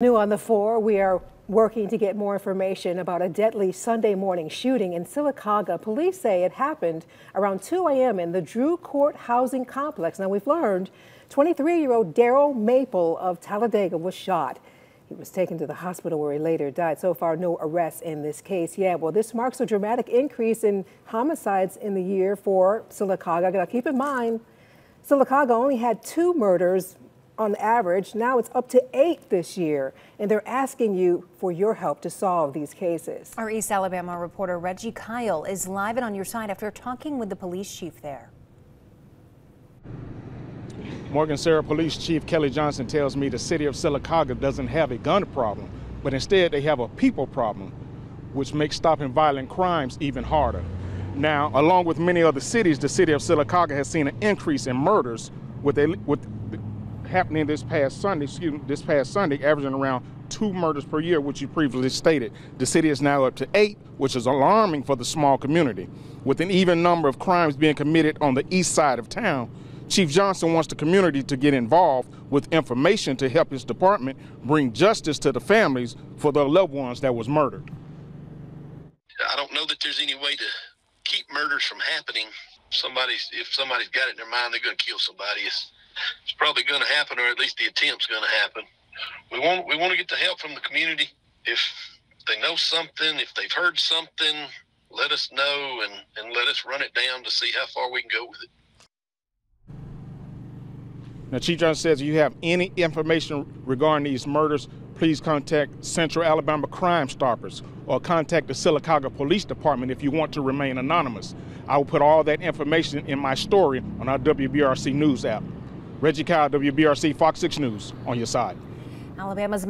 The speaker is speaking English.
New on the four, we are working to get more information about a deadly Sunday morning shooting in Sylacauga. Police say it happened around 2 a.m. in the Drew Court housing complex. Now we've learned 23-year-old Daryl Maple of Talladega was shot. He was taken to the hospital where he later died. So far, no arrests in this case. Yeah, well, this marks a dramatic increase in homicides in the year for Sylacauga. Now keep in mind, Sylacauga only had two murders on average. Now it's up to eight this year, and they're asking you for your help to solve these cases. Our East Alabama reporter Reggie Kyle is live and on your side after talking with the police chief there. Morgan-Serra Police Chief Kelly Johnson tells me the city of Sylacauga doesn't have a gun problem, but instead they have a people problem, which makes stopping violent crimes even harder. Now, along with many other cities, the city of Sylacauga has seen an increase in murders with, a, with happening this past Sunday, excuse me, this past Sunday, averaging around two murders per year, which you previously stated. The city is now up to eight, which is alarming for the small community. With an even number of crimes being committed on the east side of town, Chief Johnson wants the community to get involved with information to help his department bring justice to the families for their loved ones that was murdered. I don't know that there's any way to keep murders from happening. Somebody's if somebody's got it in their mind they're going to kill somebody. It's it's probably going to happen, or at least the attempt's going to happen. We want we want to get the help from the community. If they know something, if they've heard something, let us know and, and let us run it down to see how far we can go with it. Now, Chief Johnson says if you have any information regarding these murders, please contact Central Alabama Crime Stoppers or contact the Sylacauga Police Department if you want to remain anonymous. I will put all that information in my story on our WBRC News app. Reggie Kyle, WBRC Fox 6 News, on your side. Alabama's